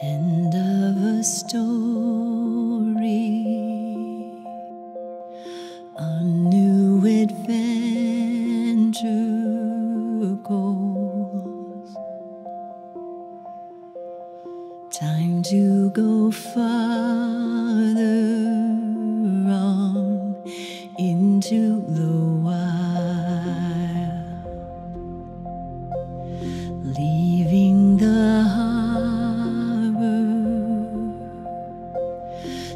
End of a story, a new adventure goes. Time to go farther on into the wild.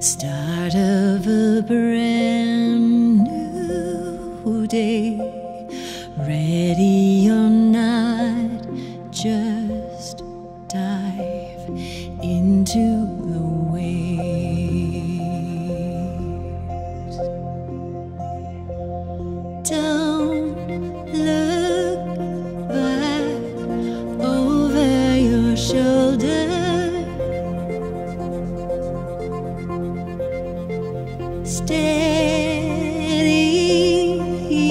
Start of a brand new day, ready or not, just dive into the waves. Don't look back over your shoulder. Steady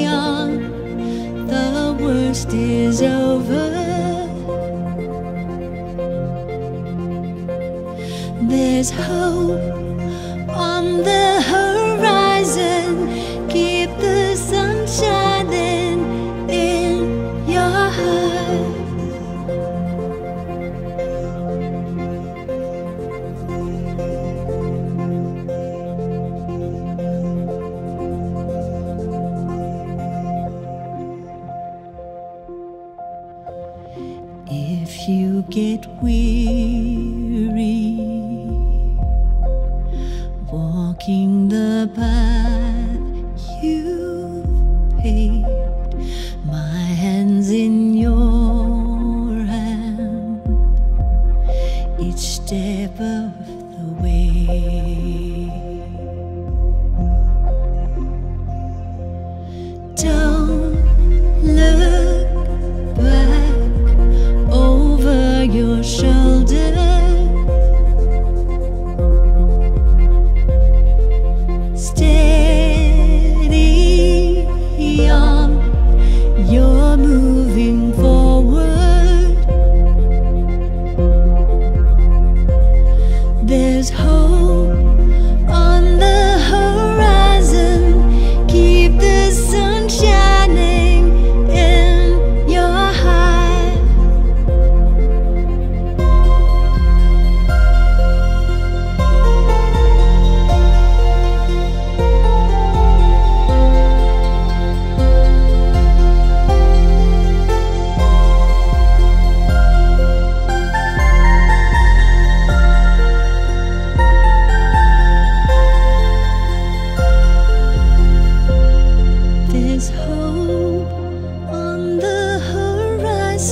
on, the worst is over. There's hope on the horizon. If you get weary walking the path you show.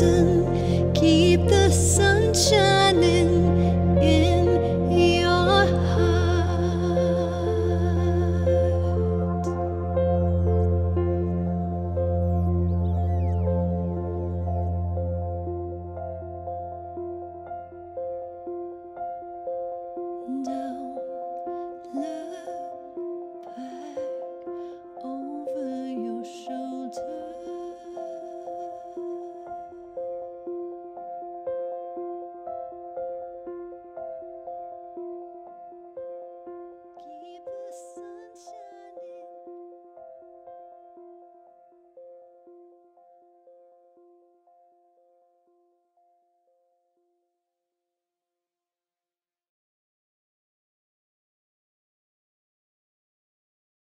listen.